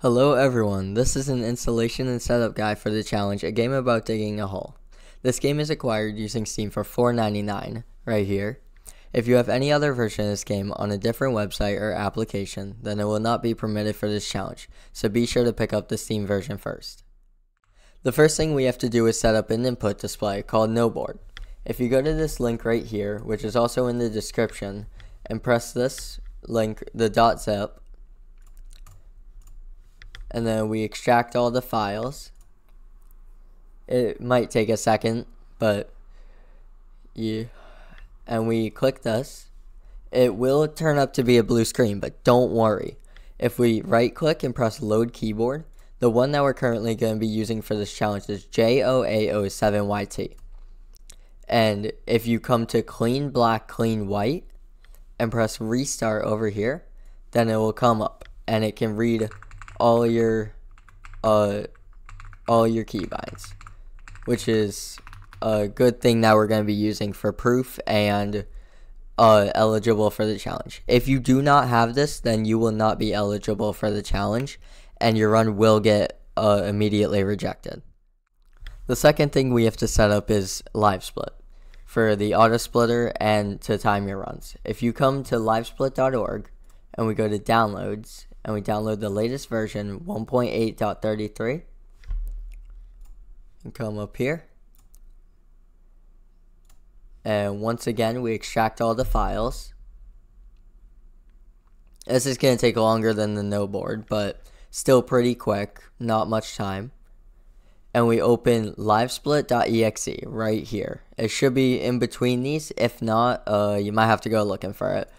Hello everyone, this is an installation and setup guide for the challenge, a game about digging a hole. This game is acquired using Steam for $4.99, right here. If you have any other version of this game on a different website or application, then it will not be permitted for this challenge, so be sure to pick up the Steam version first. The first thing we have to do is set up an input display called NohBoard. If you go to this link right here, which is also in the description, and press this link, the dot .zip, and then we extract all the files. It might take a second, but you and we click this. It will turn up to be a blue screen, but don't worry. If we right click and press load keyboard, the one that we're currently going to be using for this challenge is J0A07YT. And if you come to clean black, clean white, and press restart over here, then it will come up and it can read all your uh all your keybinds, which is a good thing that we're going to be using for proof and uh, eligible for the challenge. If you do not have this, then you will not be eligible for the challenge, and your run will get uh, immediately rejected. The second thing we have to set up is live split for the auto splitter and to time your runs. If you come to livesplit.org and we go to downloads and we download the latest version 1.8.33 and come up here. And once again we extract all the files. This is going to take longer than the NohBoard but still pretty quick. Not much time. And we open livesplit.exe right here. It should be in between these. If not uh, you might have to go looking for it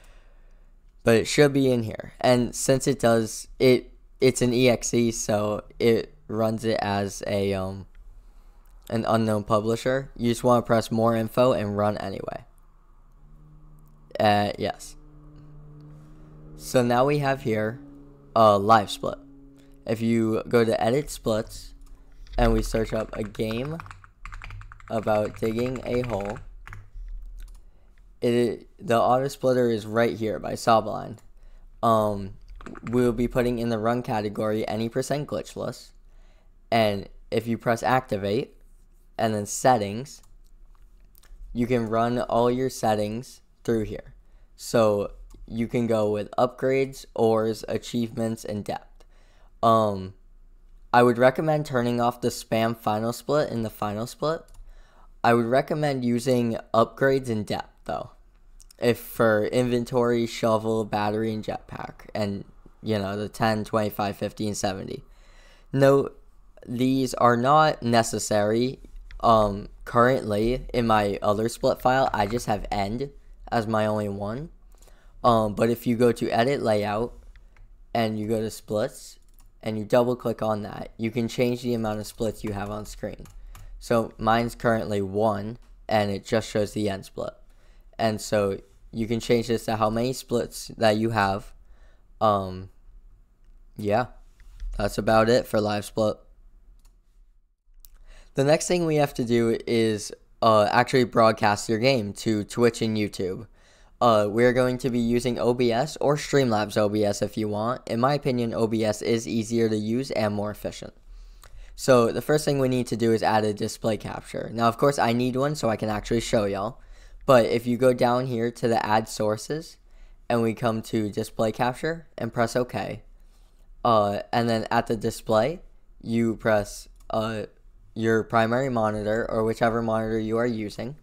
but it should be in here. And since it does, it it's an exe, so it runs it as a um an unknown publisher. You just want to press more info and run anyway. Uh, yes. So now we have here a live split. If you go to edit splits and we search up a game about digging a hole it the auto splitter is right here by Sawblind. Um, we'll be putting in the run category any percent glitchless, and if you press activate, and then settings, you can run all your settings through here. So you can go with upgrades, ores, achievements, and depth. Um, I would recommend turning off the spam final split in the final split. I would recommend using upgrades and depth though. If for inventory, shovel, battery, and jetpack, and you know, the 10, 25, 50, and 70. Note these are not necessary. Um, currently in my other split file, I just have end as my only one. Um, but if you go to edit layout and you go to splits and you double click on that, you can change the amount of splits you have on screen. So mine's currently one and it just shows the end split and so you can change this to how many splits that you have um yeah that's about it for live split the next thing we have to do is uh, actually broadcast your game to twitch and youtube uh, we're going to be using OBS or Streamlabs OBS if you want. In my opinion, OBS is easier to use and more efficient. So the first thing we need to do is add a display capture. Now, of course, I need one so I can actually show y'all. But if you go down here to the add sources and we come to display capture and press OK, uh, and then at the display, you press uh, your primary monitor or whichever monitor you are using.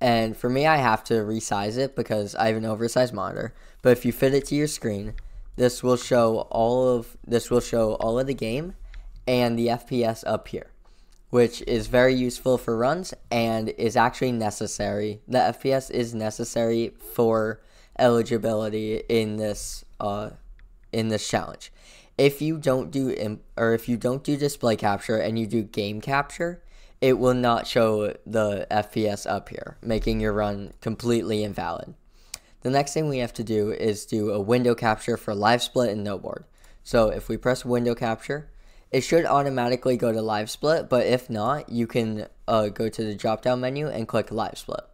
And for me, I have to resize it because I have an oversized monitor. But if you fit it to your screen, this will show all of this will show all of the game and the FPS up here which is very useful for runs and is actually necessary. The FPS is necessary for eligibility in this uh, in this challenge. If you don't do imp- or if you don't do display capture and you do game capture, it will not show the FPS up here, making your run completely invalid. The next thing we have to do is do a window capture for live split and NohBoard. So if we press window capture, it should automatically go to live split, but if not, you can uh, go to the drop down menu and click live split.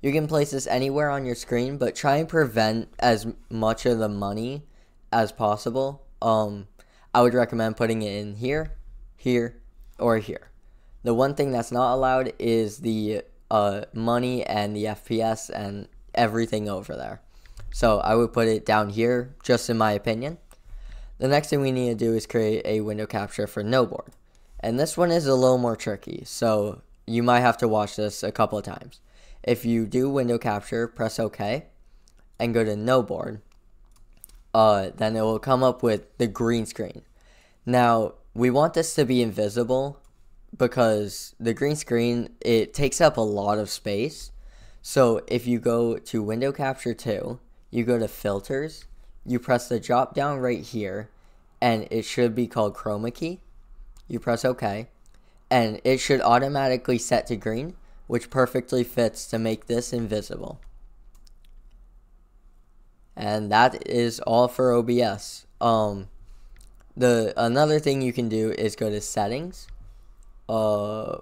You can place this anywhere on your screen, but try and prevent as much of the money as possible. Um, I would recommend putting it in here, here, or here. The one thing that's not allowed is the uh, money and the FPS and everything over there. So I would put it down here, just in my opinion. The next thing we need to do is create a window capture for NohBoard. And this one is a little more tricky, so you might have to watch this a couple of times. If you do window capture, press OK, and go to NohBoard, uh, then it will come up with the green screen. Now, we want this to be invisible because the green screen, it takes up a lot of space. So if you go to window capture 2, you go to filters, you press the drop down right here, and it should be called chroma key. You press OK, and it should automatically set to green, which perfectly fits to make this invisible. And that is all for OBS. Um, the another thing you can do is go to settings, uh,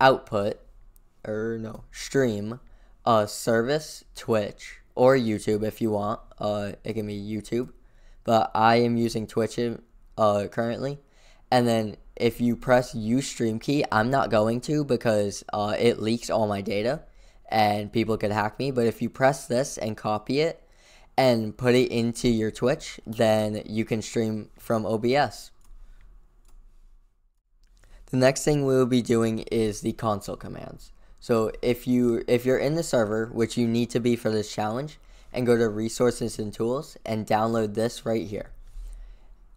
output, or no, stream, uh, service, Twitch, or YouTube if you want. Uh, it can be YouTube, but I am using Twitch uh, currently. And then if you press use stream key, I'm not going to because uh, it leaks all my data and people could hack me. But if you press this and copy it and put it into your Twitch, then you can stream from OBS. The next thing we will be doing is the console commands. So if you if you're in the server, which you need to be for this challenge, and go to resources and tools and download this right here.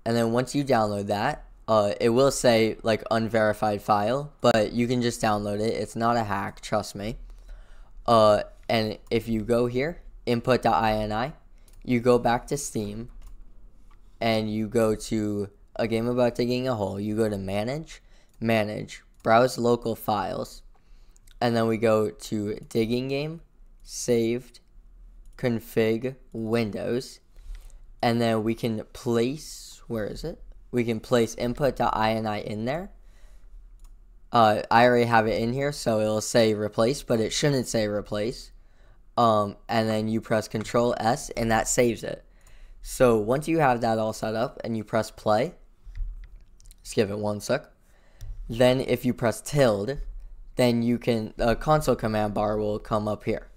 And then once you download that, uh, it will say like unverified file, but you can just download it. It's not a hack, trust me. Uh, and if you go here, input.ini, you go back to Steam, and you go to a game about digging a hole. You go to manage, manage, browse local files, and then we go to digging game, saved, config, Windows, and then we can place, where is it? we can place input.ini in there. Uh, I already have it in here, so it'll say replace, but it shouldn't say replace. Um, and then you press Control S, and that saves it. So once you have that all set up, and you press play, just give it one sec. Then if you press tilde, then you can a console command bar will come up here.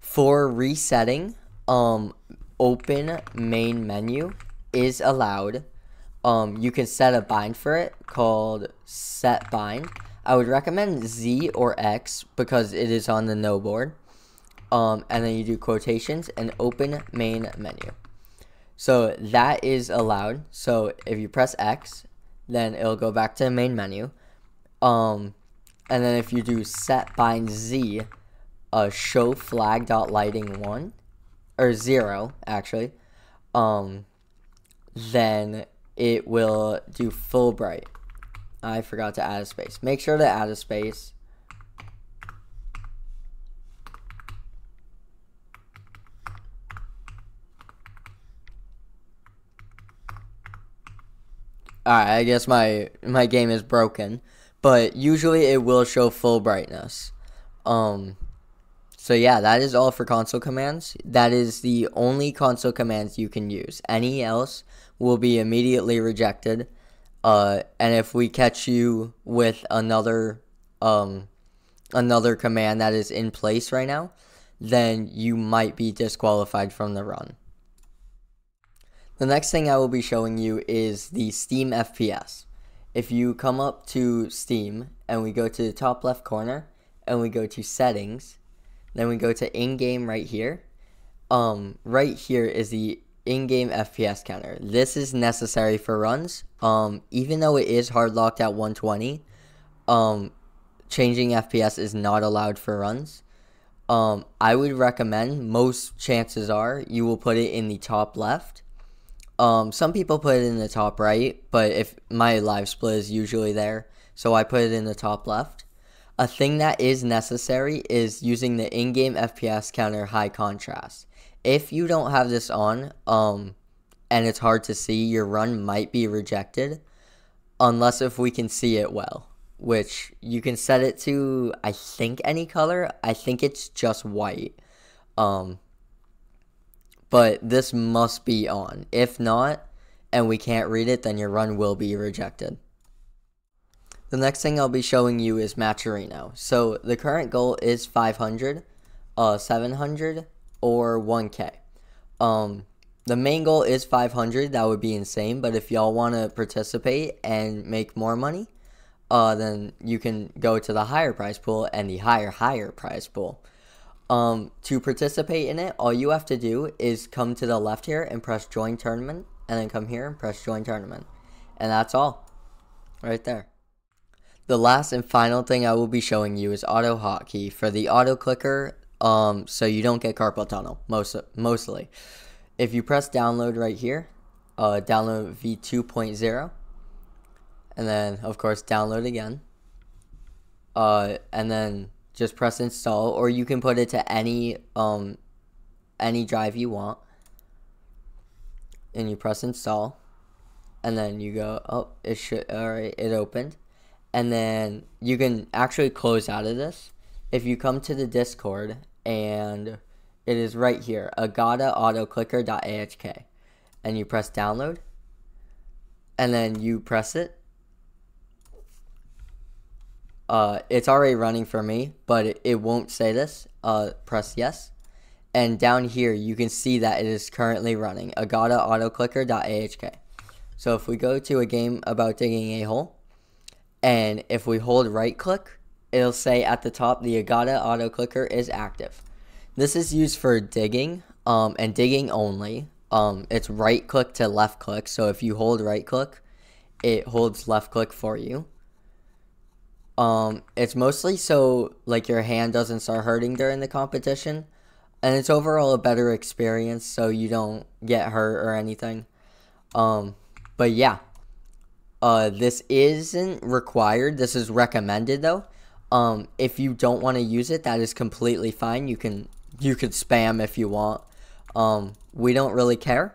For resetting, um, open main menu is allowed um, you can set a bind for it called set bind. I would recommend Z or X because it is on the NohBoard. Um, and then you do quotations and open main menu. So that is allowed. So if you press X, then it'll go back to the main menu. Um, and then if you do set bind Z, uh, show flag dot lighting one or zero actually, um, then it will do full bright. I forgot to add a space. Make sure to add a space. Alright, I guess my my game is broken. But usually it will show full brightness. Um so yeah, that is all for console commands. That is the only console commands you can use. Any else will be immediately rejected. Uh, and if we catch you with another um, another command that is in place right now, then you might be disqualified from the run. The next thing I will be showing you is the Steam FPS. If you come up to Steam and we go to the top left corner and we go to settings, then we go to in-game right here. Um, right here is the in-game FPS counter. This is necessary for runs. Um, even though it is hard locked at 120, um, changing FPS is not allowed for runs. Um, I would recommend most chances are you will put it in the top left. Um, some people put it in the top right, but if my live split is usually there, so I put it in the top left. A thing that is necessary is using the in-game FPS counter high contrast if you don't have this on, um, and it's hard to see, your run might be rejected, unless if we can see it well. Which you can set it to, I think any color. I think it's just white. Um, but this must be on. If not, and we can't read it, then your run will be rejected. The next thing I'll be showing you is Matcherino. So the current goal is 500, uh, 700, or 1K. Um, the main goal is 500. That would be insane. But if y'all want to participate and make more money, uh, then you can go to the higher prize pool and the higher, higher prize pool. Um, to participate in it, all you have to do is come to the left here and press join tournament, and then come here and press join tournament. And that's all. Right there. The last and final thing I will be showing you is auto hotkey for the auto clicker, um, so you don't get carpal tunnel, most, mostly. If you press download right here, uh, download v2.0, and then, of course, download again, uh, and then just press install, or you can put it to any, um, any drive you want, and you press install, and then you go, oh, it should, alright, it opened. And then you can actually close out of this. If you come to the discord and it is right here agata autoclicker.ahk and you press download. And then you press it uh, it's already running for me but it, it won't say this uh, press yes and down here you can see that it is currently running agata autoclicker.ahk so if we go to a game about digging a hole and if we hold right click, it'll say at the top the Agata auto clicker is active. This is used for digging um, and digging only. Um, it's right click to left click. So if you hold right click, it holds left click for you. Um, it's mostly so like your hand doesn't start hurting during the competition. And it's overall a better experience so you don't get hurt or anything. Um, but yeah. Uh, this isn't required. This is recommended though. Um, if you don't want to use it, that is completely fine. You can you could spam if you want. Um, we don't really care.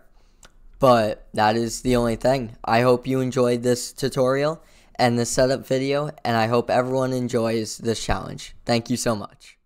But that is the only thing. I hope you enjoyed this tutorial and the setup video, and I hope everyone enjoys this challenge. Thank you so much.